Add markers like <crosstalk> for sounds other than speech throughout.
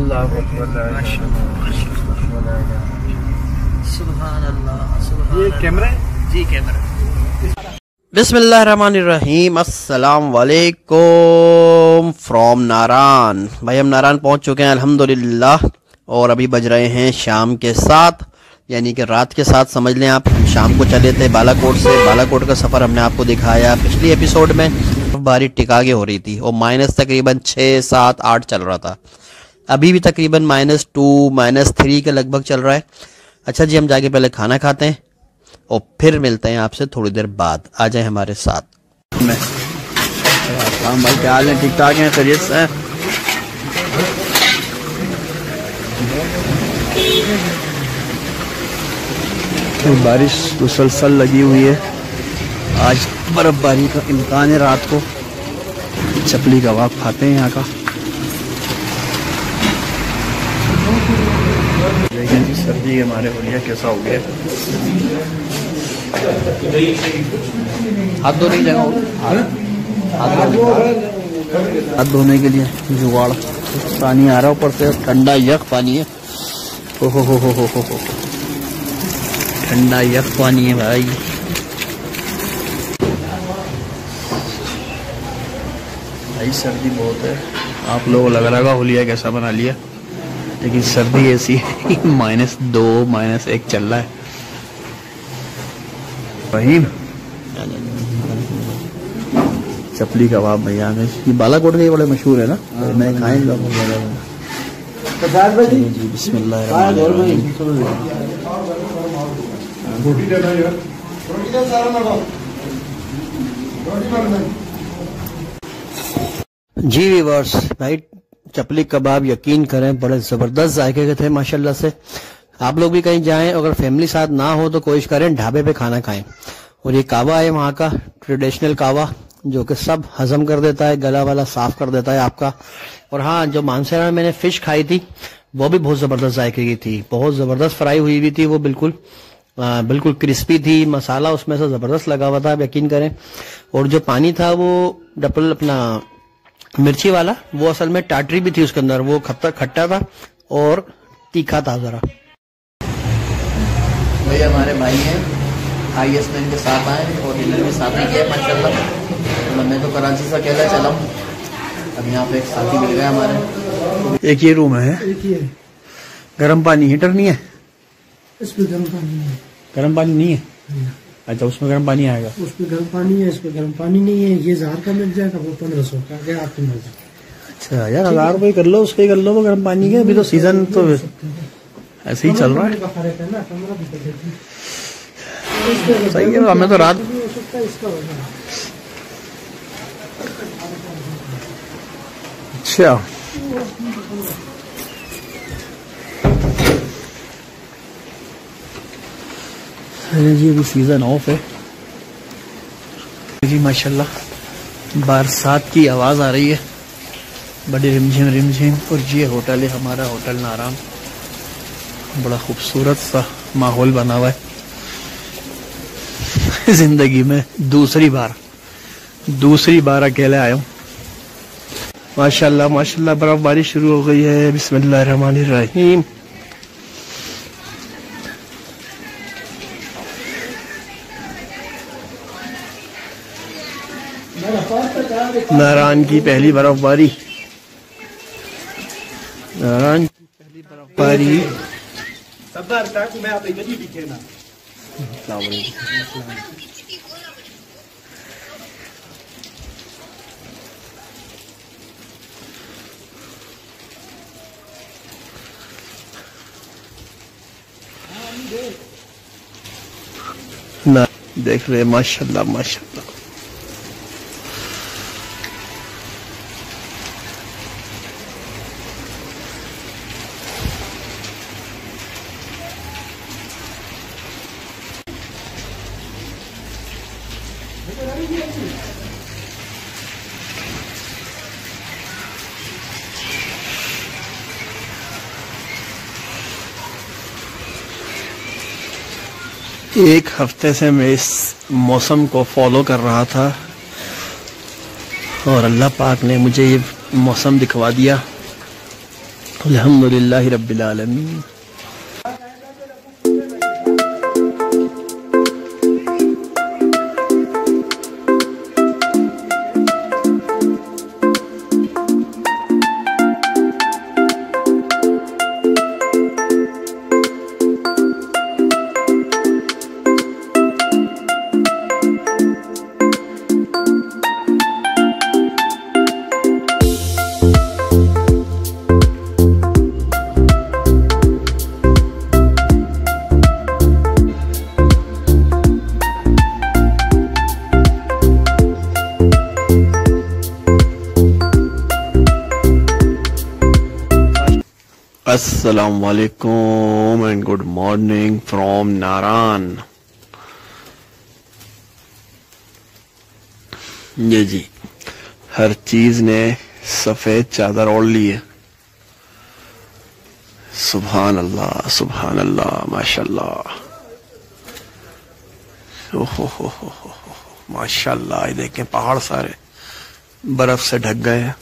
अल्लाह अल्लाह ये कैमरा जी कैमरा बिस्मिल्लाहिर्रहमानिर्रहीम अस्सलाम वालेकुम फ्रॉम नारान भाई हम नारान पहुँच चुके हैं अल्हम्दुलिल्लाह। और अभी बज रहे हैं शाम के साथ यानी कि रात के साथ समझ लें आप। शाम को चले थे बालाकोट से। बालाकोट का सफ़र हमने आपको दिखाया पिछली एपिसोड में। बारिश टिकागे हो रही थी। और माइनस तकरीबन छः सात आठ चल रहा था। अभी भी तकरीबन माइनस टू माइनस थ्री के लगभग चल रहा है। अच्छा जी हम जाके पहले खाना खाते हैं और फिर मिलते हैं आपसे थोड़ी देर बाद। आ जाए हमारे साथ। हम भाई क्या हाल है? ठीक ठाक हैं? खैरियत से हैं? तो बारिश मुसलसल लगी हुई है। आज बर्फबारी का इम्कान है रात को। चपली कबाब खाते हैं यहाँ का देखें जी हमारे होलिया कैसा हो गया? हाथ धोने की जगह हाथ धोने के लिए जुगाड़। पानी आ रहा है ऊपर से ठंडा यख पानी है। ओ हो हो हो हो हो हो। ठंडा यख पानी है भाई। भाई सर्दी बहुत है। आप लोग लग रहा होलिया कैसा बना लिया। लेकिन सर्दी ऐसी है माइनस दो माइनस एक चल रहा है। रहीम। चपली कबाब भैया में ये बालाकोट के बड़े मशहूर है ना? मैं खाए जी? जी बिस्मिल्लाह जी वीवर्स भाई चपली कबाब यकीन करें बड़े ज़बरदस्त जायके के थे माशाल्लाह से। आप लोग भी कहीं जाएँ अगर फैमिली साथ ना हो तो कोशिश करें ढाबे पे खाना खाएँ। और ये कावा है वहाँ का ट्रेडिशनल कावा जो कि सब हजम कर देता है गला वाला साफ़ कर देता है आपका। और हाँ जो मानसेरा में मैंने फ़िश खाई थी वो भी बहुत ज़बरदस्त जायके की थी। बहुत ज़बरदस्त फ्राई हुई हुई थी वो बिल्कुल। आ, बिल्कुल क्रिस्पी थी मसाला उसमें से ज़बरदस्त लगा हुआ था आप यकीन करें। और जो पानी था वो डबल अपना मिर्ची वाला वो असल में टाटरी भी थी उसके अंदर वो खट्टा खट्टा था और तीखा था जरा। भैया हमारे भाई हैं आई एस में इनके साथ आए और डिनर भी साथ ही किया माशाल्लाह। तो मैं तो कराची से अकेला चला हूँ। अब यहाँ पे एक साथी मिल गया हमारे। एक ये रूम है। गर्म पानी हीटर नहीं है? इसमें गर्म पानी नहीं है। गर्म पानी नहीं है? अच्छा उसमें गर्म पानी आएगा। उसमें गर्म पानी है इसमें गर्म पानी नहीं है ये हज़ार का मिल जाएगा वो पंद्रह सौ का क्या आपकी मर्ज़ी अच्छा यार हज़ार रुपये कर लो उसके कर लो वो गर्म पानी के अभी तो सीज़न तो ऐसे ही चल रहा है। सही है हमें तो रात अच्छा। अरे जी अभी सीज़न ऑफ़ है। जी माशाल्लाह, बरसात की आवाज़ आ रही है। बड़ी रिमझिम रिमझिम। और ये होटल है, हमारा होटल नाराम। बड़ा खूबसूरत सा माहौल बना हुआ है। <laughs> ज़िंदगी में दूसरी बार दूसरी बार अकेले आया हूँ। माशाल्लाह माशाल्लाह, बर्फबारी शुरू हो गई है। बिस्मिल्लाह रहमान रहीम नारायण की पहली बर्फबारी। नारायण की पहली बर्फबारी। ना। देख रहे माशाल्लाह माशाल्लाह। एक हफ़्ते से मैं इस मौसम को फॉलो कर रहा था और अल्लाह पाक ने मुझे ये मौसम दिखवा दिया। अल्हम्दुलिल्लाह रब्बिल अस्सलाम वालेकुम and good morning from Naran ये जी हर चीज़ ने सफ़ेद चादर ओढ़ ली है सुबहान अल्लाह सुबहान अल्लाह माशाल्लाह ओहो हो माशाल्लाह देखें पहाड़ सारे बर्फ़ से ढक गए हैं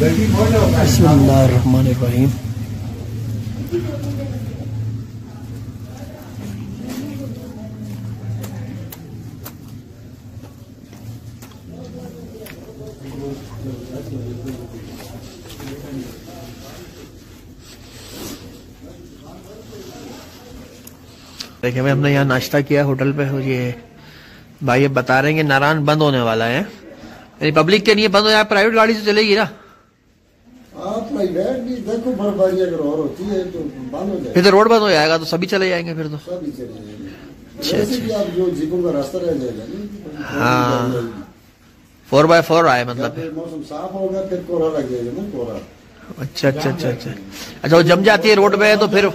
बसमीम देखिए भाई हमने यहाँ नाश्ता किया होटल पे ये भाई अब बता रहे हैं कि नारायण बंद होने वाला है। पब्लिक के लिए बंद हो जाए प्राइवेट गाड़ी से चलेगी ना? आप भी देखो बर्फबारी अगर और होती है तो बंद हो जाए फिर तो रोड बंद हो जाएगा तो सभी चले जाएँगे फिर तो। सभी चले जाएँगे। अच्छा, वैसे भी आप जो जीपों का रास्ता रह जाएगा हाँ। फोर बाय फोर आए मतलब। मौसम साफ़ होगा फिर कोहरा लग जाएगा ना कोहरा। अच्छा अच्छा अच्छा अच्छा। अच्छा वो जम जाती है रोड पे तो फिर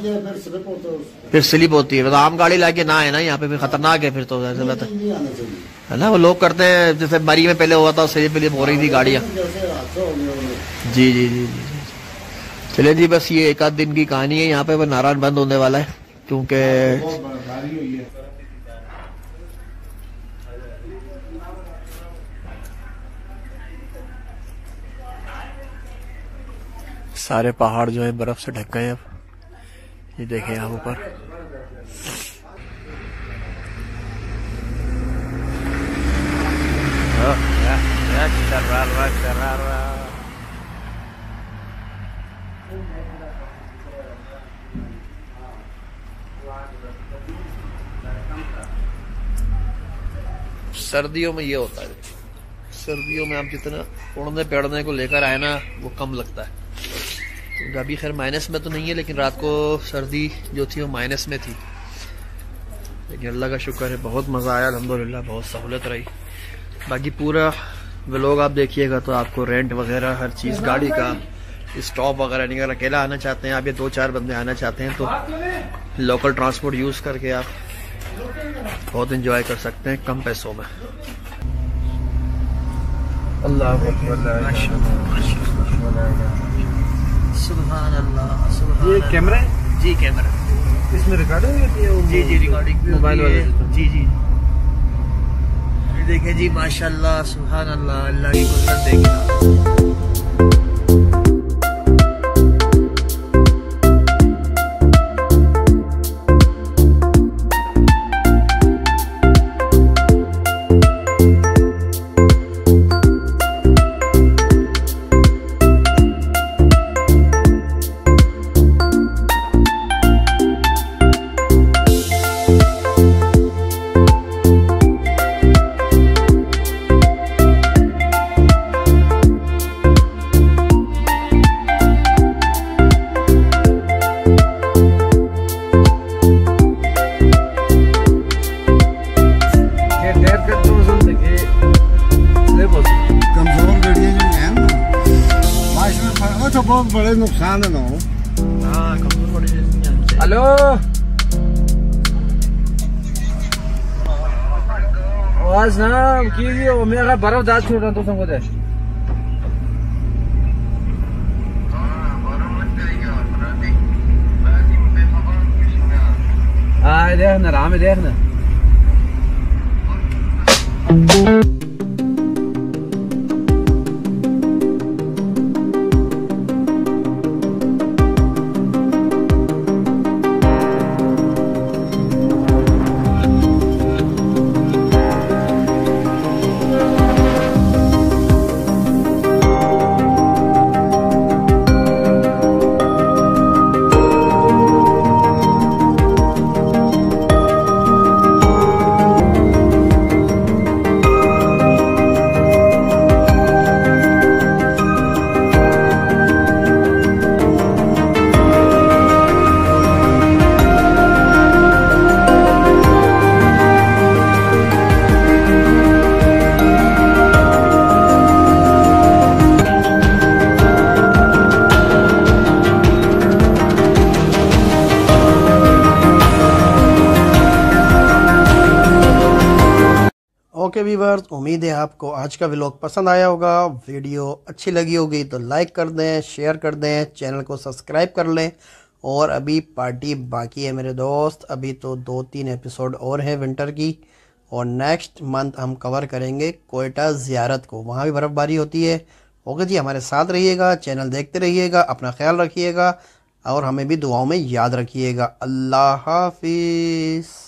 फिर स्लिप होता है है। मतलब आम गाड़ी लाके ना है ना यहाँ पे फिर खतरनाक है फिर तो है। है ना वो लोग करते हैं जैसे मरी में पहले हुआ था स्लिप स्लिप हो रही थी गाड़ियाँ। हो। जी जी जी जी। जी चलिए जी, बस ये एक आध दिन की कहानी है, यहाँ पे वो नारायण बंद होने वाला है, क्योंकि सारे पहाड़ जो है बर्फ़ से ढक गए अब। ये देखें यहाँ ऊपर। सर्दियों में ये होता है। सर्दियों में आप जितना उड़ने पेड़ने को लेकर आए ना वो कम लगता है। तो अभी खैर माइनस में तो नहीं है लेकिन रात को सर्दी जो थी वो माइनस में थी। लेकिन अल्लाह का शुक्र है बहुत मज़ा आया अल्हम्दुलिल्लाह बहुत सहूलत रही। बाकी पूरा व्लॉग आप देखिएगा तो आपको रेंट वगैरह हर चीज़ गाड़ी का स्टॉप वगैरह नहीं अगर अकेला आना चाहते हैं आप ये दो चार बंदे आना चाहते हैं तो लोकल ट्रांसपोर्ट यूज़ करके आप बहुत इंजॉय कर सकते हैं कम पैसों में। अल्लाह सुबहान अल्लाह सुबहान ये कैमरा है? जी कैमरा। इसमें रिकॉर्डिंग होती है जी जी रिकॉर्डिंग भी मोबाइल वाले जी जी। ये देखिए जी माशाल्लाह सुभान अल्लाह अल्लाह की कुदरत देखिए बड़े नुकसान है ना हाँ हेलो आवाज़ ना कीजिए मेरा बर्फ़ दाद छोड़ रहा तो दे हाँ देख ना राम देख वीवर्स उम्मीद है आपको आज का व्लॉग पसंद आया होगा। वीडियो अच्छी लगी होगी तो लाइक कर दें शेयर कर दें चैनल को सब्सक्राइब कर लें। और अभी पार्टी बाकी है मेरे दोस्त। अभी तो दो तीन एपिसोड और हैं विंटर की। और नेक्स्ट मंथ हम कवर करेंगे कोयटा ज़ियारत को। वहाँ भी बर्फ़बारी होती है। ओके जी, हमारे साथ रहिएगा चैनल देखते रहिएगा, अपना ख्याल रखिएगा। और हमें भी दुआओं में याद रखिएगा। अल्लाह हाफिज़।